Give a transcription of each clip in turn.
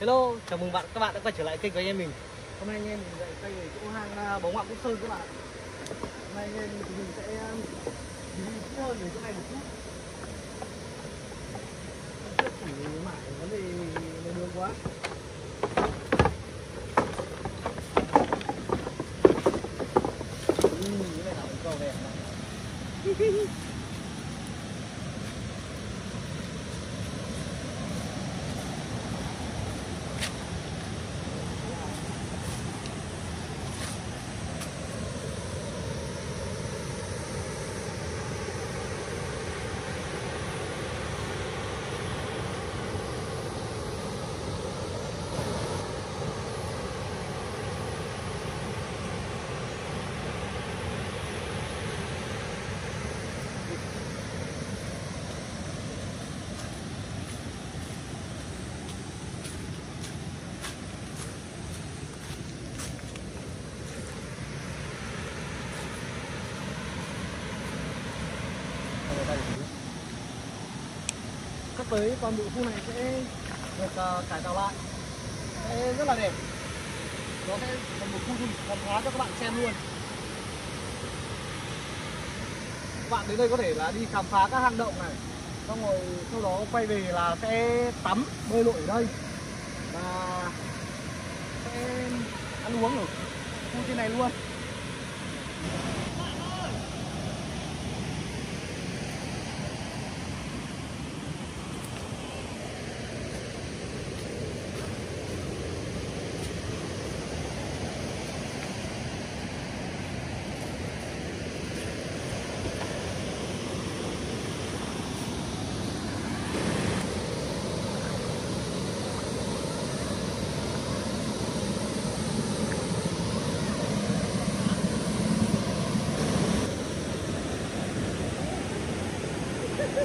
Hello, chào mừng bạn các bạn đã quay trở lại kênh của anh em mình. Hôm nay anh em mình dậy quay về chỗ hang à, bóng ngoạn Quốc Sơn các bạn. Hôm nay anh em mình sẽ à, đi kỹ hơn về chỗ này một chút. Hôm trước chỉ mãi vấn đề về đường quá. Ừ, cái này là cầu đẹp tới toàn bộ khu này sẽ được uh, cải tạo lại. Sẽ rất là đẹp. Nó sẽ là một khu du lịch khám phá cho các bạn xem luôn. Các bạn đến đây có thể là đi khám phá các hang động này xong rồi sau đó quay về là sẽ tắm bơi lội ở đây. Và sẽ ăn uống ở khu trên này luôn. Một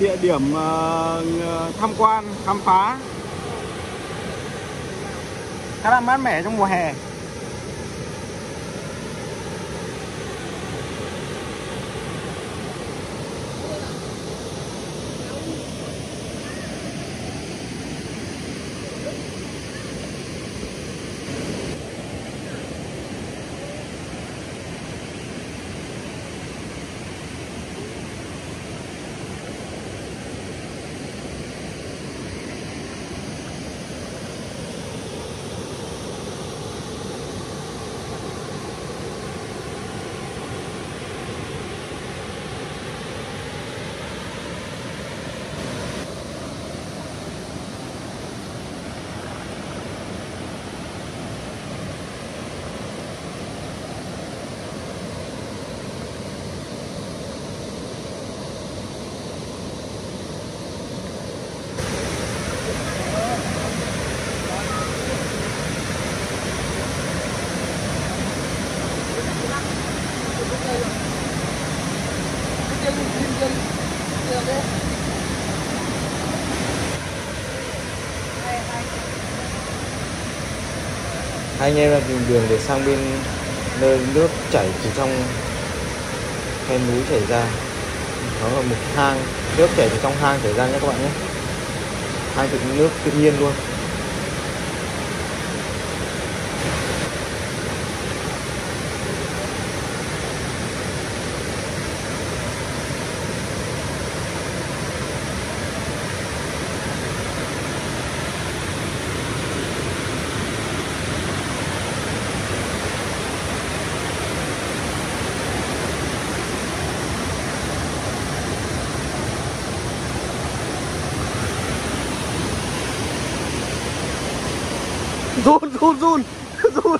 địa điểm ờ, tham quan khám phá. Khá là mát mẻ trong mùa hè. Anh em là tìm đường để sang bên nơi nước chảy từ trong khe núi chảy ra. Đó là một hang, nước chảy từ trong hang chảy ra nhé các bạn nhé. Hang tự nước tự nhiên luôn. Run run run. Run.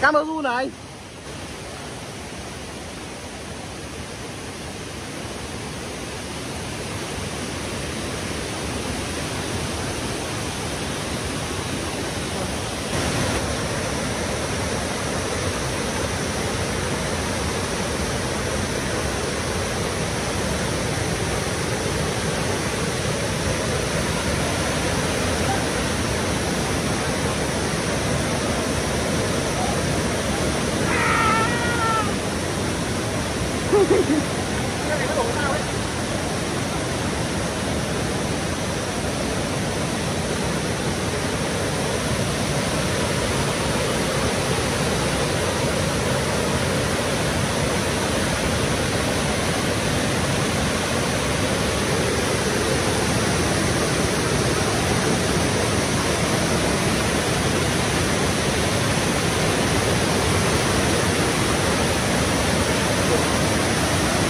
Camera run này. Này nó đổ sao ấy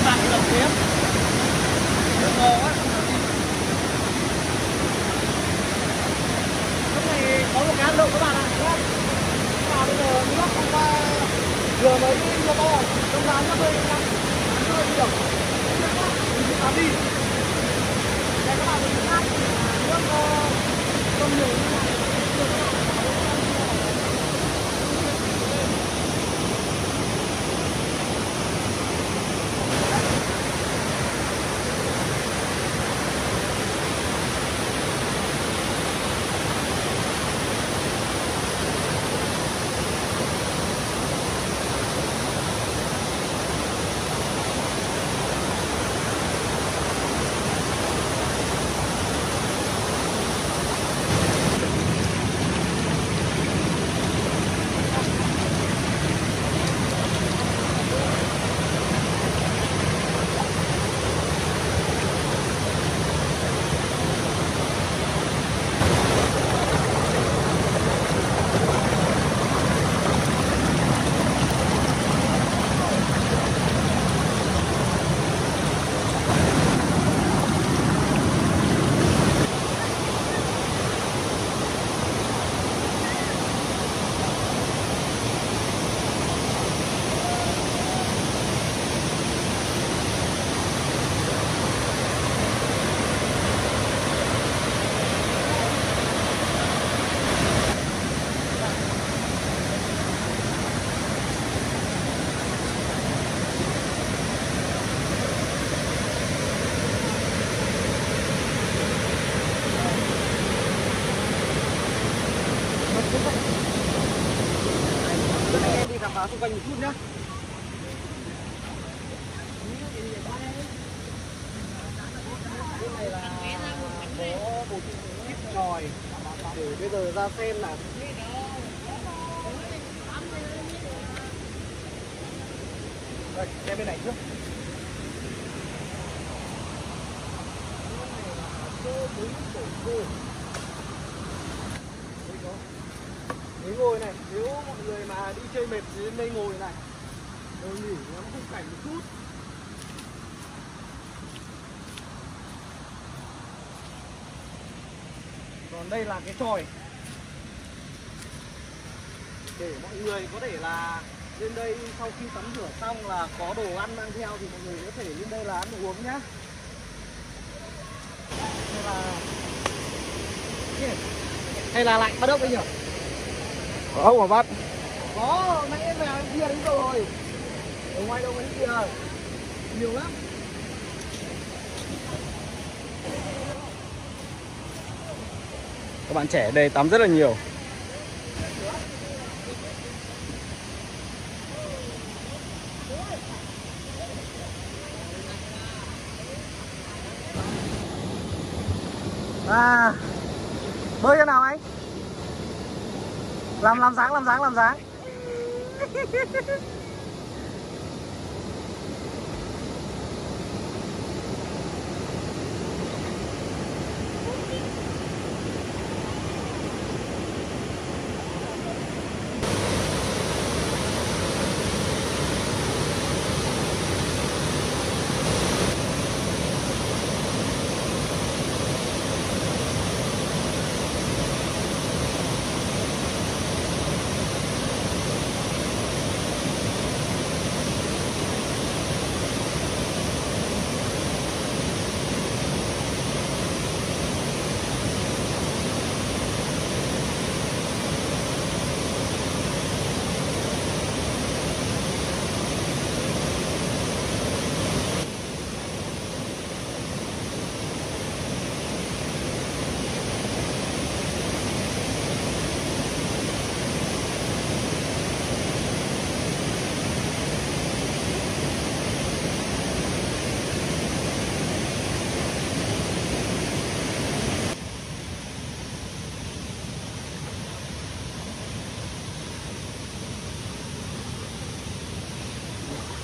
bạn cái đầu tiếp nó to quá lúc này có một cái ăn đậu các bạn ạ các bạn bây giờ nước không qua vừa mới đi vừa to trong giá em đi khám phá xung quanh một chút nhá này là có một kíp tròi để bây giờ ra xem là đây xem bên này trước Ghế ngồi này, nếu mọi người mà đi chơi mệt thì lên đây ngồi này. Ngồi nghỉ ngắm khung cảnh một chút. Còn đây là cái tròi Để mọi người có thể là lên đây sau khi tắm rửa xong là có đồ ăn mang theo thì mọi người có thể lên đây là ăn uống nhá. Hay là Hay là lạnh bắt đầu bây giờ? Ốc mà bắt. có nãy em vào kia đến rồi ở ngoài đâu đến kia nhiều lắm Các bạn trẻ ở đây tắm rất là nhiều. à bơi cho nào anh làm làm dáng làm dáng làm dáng.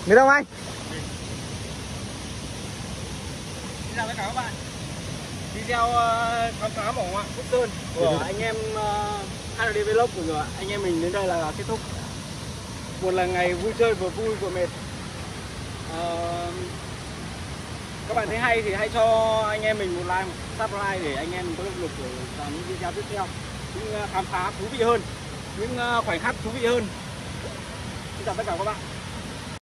Biết không anh? Xin chào tất cả các bạn? Video ờ, khám phá mỏ ngoại Phúc Sơn. Của anh em uh, HRD Vlog của anh em mình đến đây là kết thúc. Một là ngày vui chơi vừa vui vừa mệt. Ờ, Các bạn thấy hay thì hãy cho anh em mình một like, một subscribe để anh em mình có động lực để làm những video tiếp theo. Những ờ, khám phá thú vị hơn. Những ờ, khoảnh khắc thú vị hơn. Xin chào tất cả các bạn